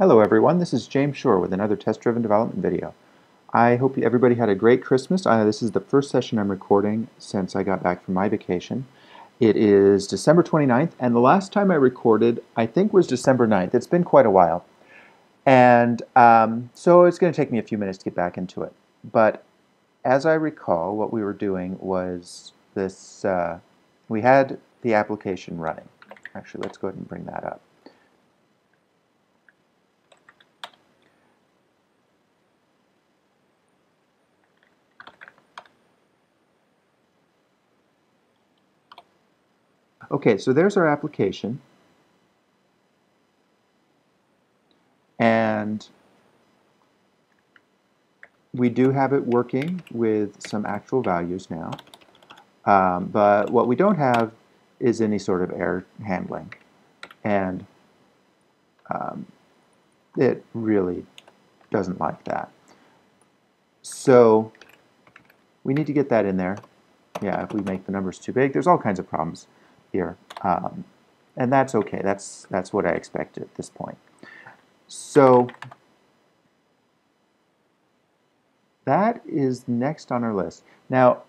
Hello everyone, this is James Shore with another test-driven development video. I hope everybody had a great Christmas. Uh, this is the first session I'm recording since I got back from my vacation. It is December 29th, and the last time I recorded, I think was December 9th. It's been quite a while. And um, so it's going to take me a few minutes to get back into it. But as I recall, what we were doing was this, uh, we had the application running. Actually, let's go ahead and bring that up. Okay, so there's our application. And we do have it working with some actual values now. Um, but what we don't have is any sort of error handling. And um, it really doesn't like that. So we need to get that in there. Yeah, if we make the numbers too big, there's all kinds of problems here. Um, and that's okay. That's, that's what I expected at this point. So that is next on our list. Now,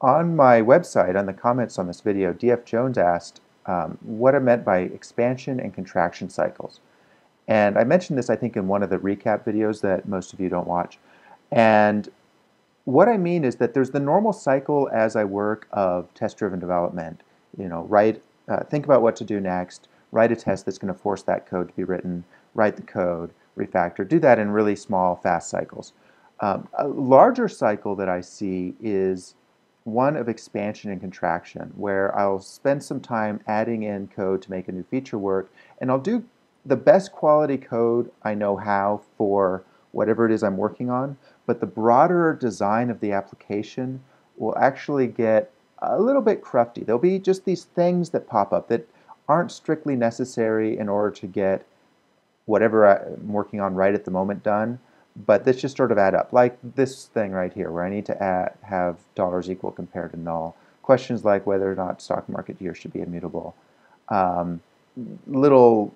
on my website, on the comments on this video, DF Jones asked um, what I meant by expansion and contraction cycles. And I mentioned this, I think, in one of the recap videos that most of you don't watch. And what I mean is that there's the normal cycle as I work of test-driven development you know, write, uh, think about what to do next, write a test that's going to force that code to be written, write the code, refactor, do that in really small, fast cycles. Um, a larger cycle that I see is one of expansion and contraction, where I'll spend some time adding in code to make a new feature work, and I'll do the best quality code I know how for whatever it is I'm working on, but the broader design of the application will actually get a little bit crufty. There'll be just these things that pop up that aren't strictly necessary in order to get whatever I'm working on right at the moment done, but this just sort of add up. Like this thing right here where I need to add, have dollars equal compared to null. Questions like whether or not stock market year should be immutable. Um, little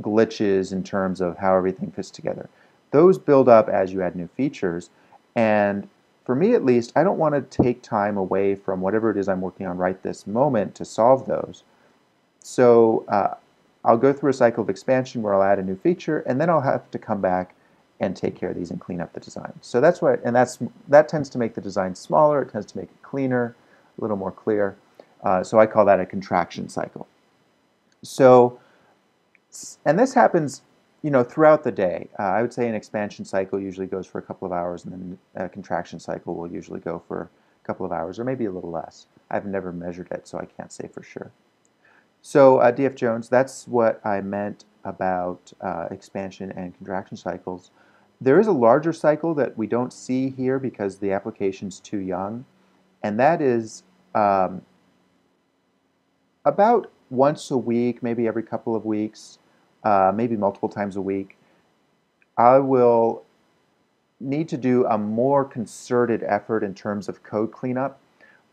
glitches in terms of how everything fits together. Those build up as you add new features, and for me at least, I don't want to take time away from whatever it is I'm working on right this moment to solve those. So uh, I'll go through a cycle of expansion where I'll add a new feature, and then I'll have to come back and take care of these and clean up the design. So that's what, and that's that tends to make the design smaller. It tends to make it cleaner, a little more clear. Uh, so I call that a contraction cycle. So, and this happens you know, throughout the day, uh, I would say an expansion cycle usually goes for a couple of hours, and then a contraction cycle will usually go for a couple of hours, or maybe a little less. I've never measured it, so I can't say for sure. So uh, DF Jones, that's what I meant about uh, expansion and contraction cycles. There is a larger cycle that we don't see here because the application's too young, and that is um, about once a week, maybe every couple of weeks, uh, maybe multiple times a week, I will need to do a more concerted effort in terms of code cleanup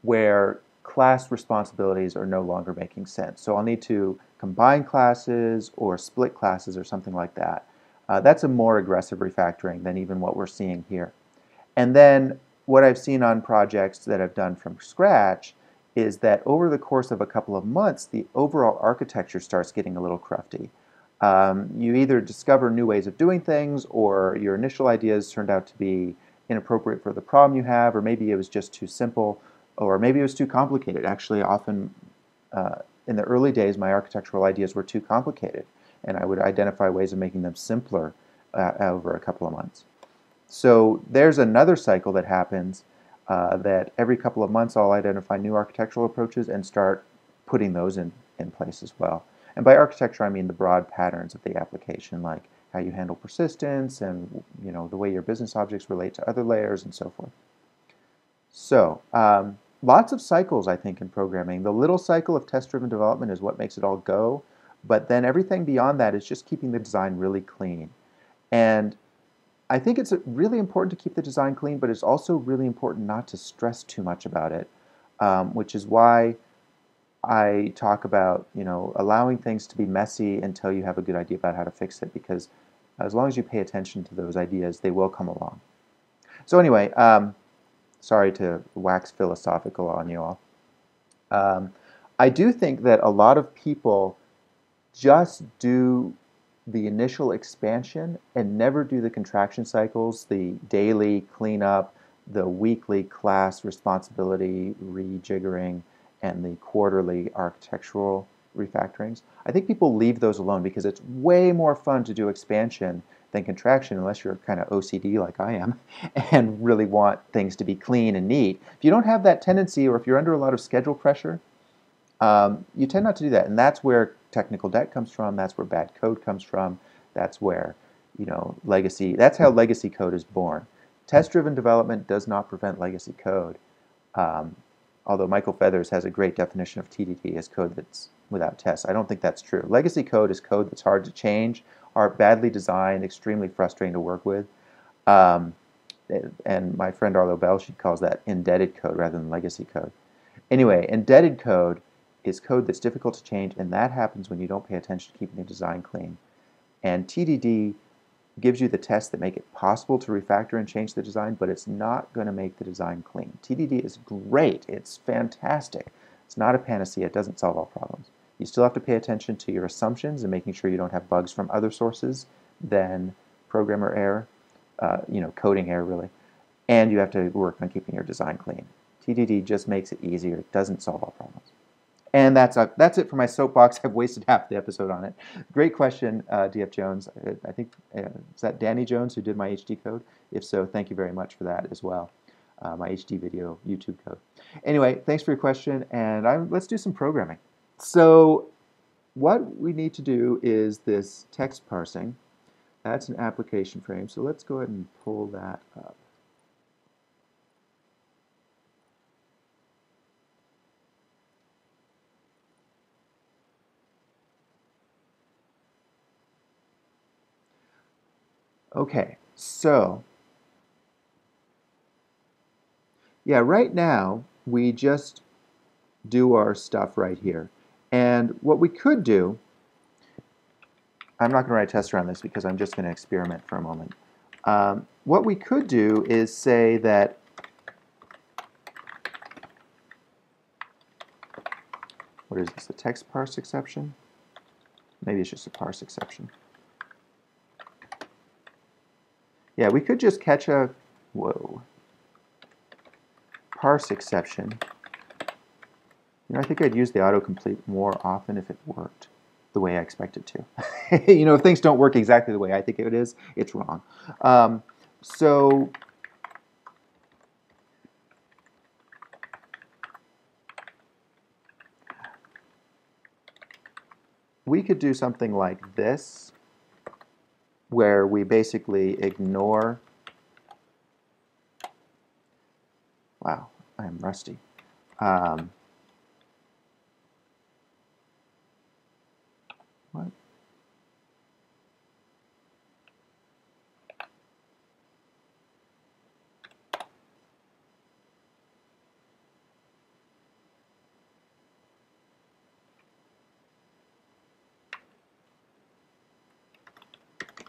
where class responsibilities are no longer making sense. So I'll need to combine classes or split classes or something like that. Uh, that's a more aggressive refactoring than even what we're seeing here. And then what I've seen on projects that I've done from scratch is that over the course of a couple of months, the overall architecture starts getting a little crufty. Um, you either discover new ways of doing things or your initial ideas turned out to be inappropriate for the problem you have or maybe it was just too simple or maybe it was too complicated. Actually, often uh, in the early days my architectural ideas were too complicated and I would identify ways of making them simpler uh, over a couple of months. So there's another cycle that happens uh, that every couple of months I'll identify new architectural approaches and start putting those in, in place as well. And by architecture, I mean the broad patterns of the application, like how you handle persistence and you know the way your business objects relate to other layers and so forth. So um, lots of cycles, I think, in programming. The little cycle of test-driven development is what makes it all go, but then everything beyond that is just keeping the design really clean. And I think it's really important to keep the design clean, but it's also really important not to stress too much about it, um, which is why I talk about you know allowing things to be messy until you have a good idea about how to fix it because As long as you pay attention to those ideas, they will come along. So anyway, um, sorry to wax philosophical on you all. Um, I do think that a lot of people just do the initial expansion and never do the contraction cycles, the daily cleanup, the weekly class responsibility rejiggering, and the quarterly architectural refactorings. I think people leave those alone because it's way more fun to do expansion than contraction unless you're kind of OCD like I am and really want things to be clean and neat. If you don't have that tendency or if you're under a lot of schedule pressure, um, you tend not to do that. And that's where technical debt comes from. That's where bad code comes from. That's where, you know, legacy, that's how legacy code is born. Test-driven development does not prevent legacy code. Um, although Michael Feathers has a great definition of TDD as code that's without tests. I don't think that's true. Legacy code is code that's hard to change, are badly designed, extremely frustrating to work with. Um, and my friend Arlo Belshee calls that indebted code rather than legacy code. Anyway, indebted code is code that's difficult to change, and that happens when you don't pay attention to keeping the design clean. And TDD gives you the tests that make it possible to refactor and change the design, but it's not going to make the design clean. TDD is great. It's fantastic. It's not a panacea. It doesn't solve all problems. You still have to pay attention to your assumptions and making sure you don't have bugs from other sources than programmer error, uh, you know, coding error really. And you have to work on keeping your design clean. TDD just makes it easier. It doesn't solve all problems. And that's, uh, that's it for my soapbox. I've wasted half the episode on it. Great question, uh, DF Jones. I, I think, uh, is that Danny Jones who did my HD code? If so, thank you very much for that as well. Uh, my HD video YouTube code. Anyway, thanks for your question, and I'm, let's do some programming. So what we need to do is this text parsing. That's an application frame, so let's go ahead and pull that up. Okay, so yeah, right now we just do our stuff right here. And what we could do, I'm not going to write a test around this because I'm just going to experiment for a moment. Um, what we could do is say that what is this, a text parse exception? Maybe it's just a parse exception. Yeah, we could just catch a, whoa, parse exception. You know, I think I'd use the autocomplete more often if it worked the way I expect it to. you know, if things don't work exactly the way I think it is, it's wrong. Um, so we could do something like this where we basically ignore, wow, I am rusty. Um,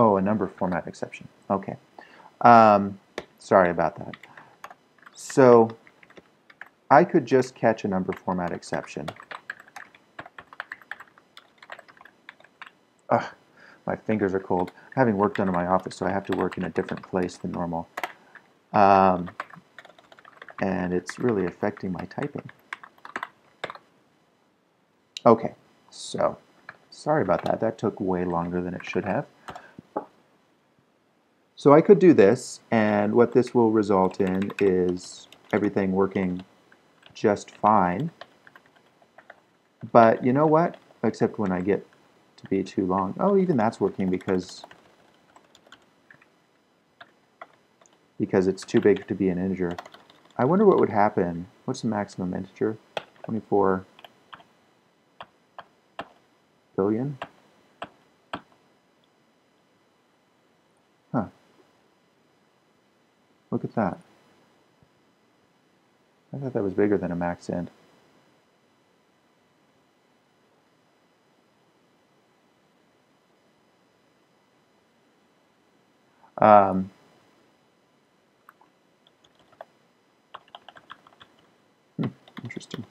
Oh, a number format exception. Okay. Um, sorry about that. So I could just catch a number format exception. Ugh, my fingers are cold. having work done in my office, so I have to work in a different place than normal. Um, and it's really affecting my typing. Okay, so sorry about that. That took way longer than it should have. So I could do this, and what this will result in is everything working just fine. But you know what? Except when I get to be too long. Oh, even that's working because because it's too big to be an integer. I wonder what would happen. What's the maximum integer? 24 billion? Look at that. I thought that was bigger than a max int. Um, hmm, interesting.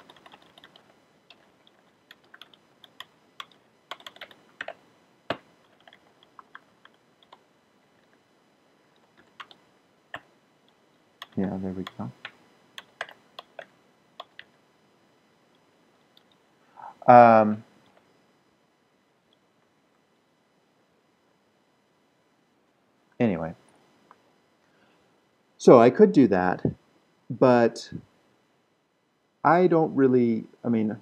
Yeah, there we go. Um, anyway, so I could do that, but I don't really, I mean,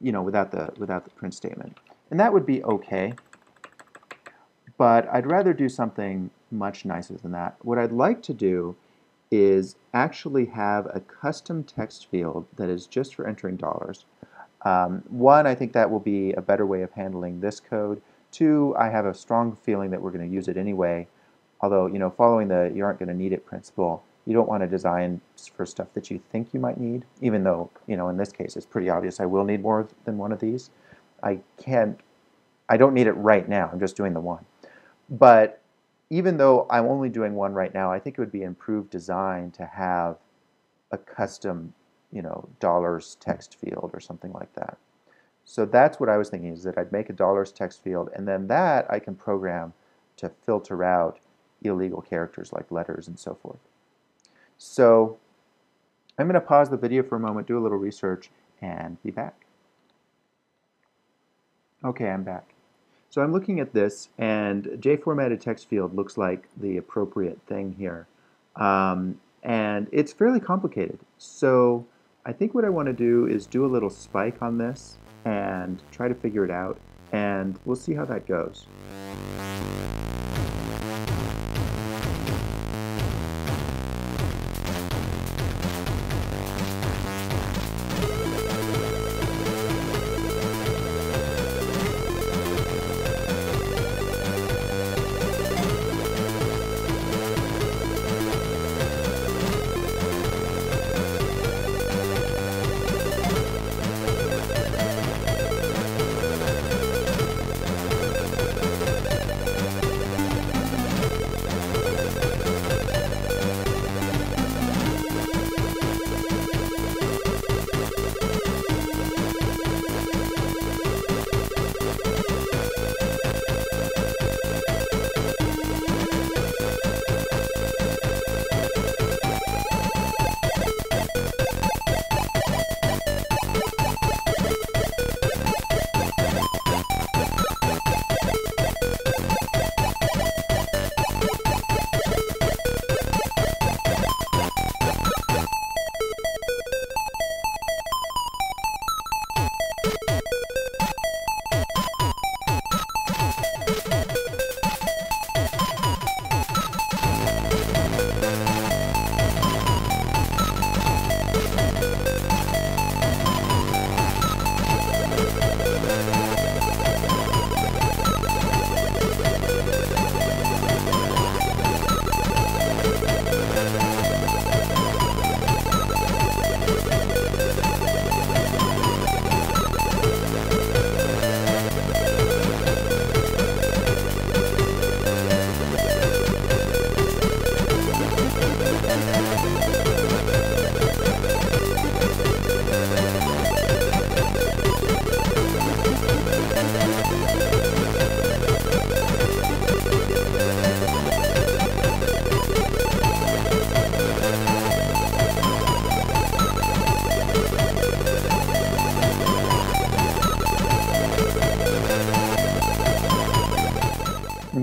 you know, without the, without the print statement. And that would be okay, but I'd rather do something much nicer than that. What I'd like to do is actually have a custom text field that is just for entering dollars. Um, one, I think that will be a better way of handling this code. Two, I have a strong feeling that we're going to use it anyway. Although, you know, following the you aren't going to need it principle, you don't want to design for stuff that you think you might need, even though, you know, in this case, it's pretty obvious I will need more than one of these. I can't, I don't need it right now. I'm just doing the one. But even though I'm only doing one right now, I think it would be improved design to have a custom you know, dollars text field or something like that. So that's what I was thinking is that I'd make a dollars text field and then that I can program to filter out illegal characters like letters and so forth. So I'm going to pause the video for a moment, do a little research, and be back. Okay, I'm back. So I'm looking at this, and J-formatted text field looks like the appropriate thing here. Um, and it's fairly complicated. So I think what I want to do is do a little spike on this and try to figure it out and we'll see how that goes.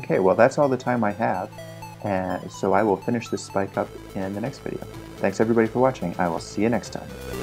Okay, well that's all the time I have, and so I will finish this spike up in the next video. Thanks everybody for watching. I will see you next time.